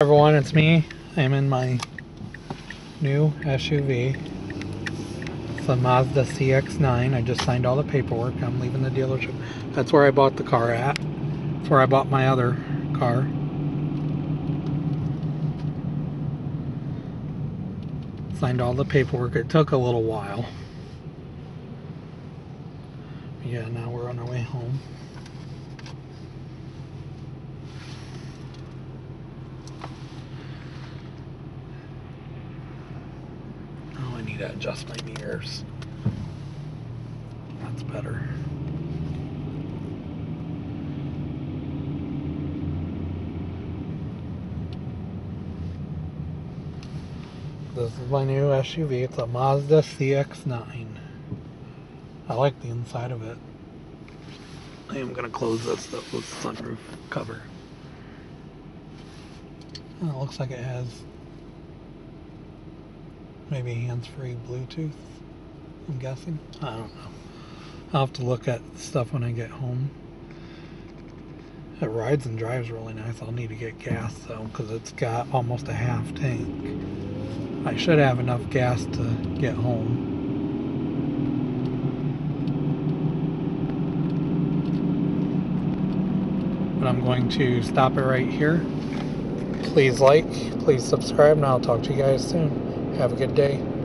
everyone, it's me. I'm in my new SUV. It's a Mazda CX-9. I just signed all the paperwork. I'm leaving the dealership. That's where I bought the car at. That's where I bought my other car. Signed all the paperwork. It took a little while. Yeah, now we're on our way home. Need to adjust my mirrors. That's better. This is my new SUV. It's a Mazda CX-9. I like the inside of it. I am gonna close this, with sunroof cover. Oh, it looks like it has maybe hands-free Bluetooth. I'm guessing. I don't know. I'll have to look at stuff when I get home. It rides and drives really nice. I'll need to get gas though, because it's got almost a half tank. I should have enough gas to get home. But I'm going to stop it right here. Please like, please subscribe, and I'll talk to you guys soon. Have a good day.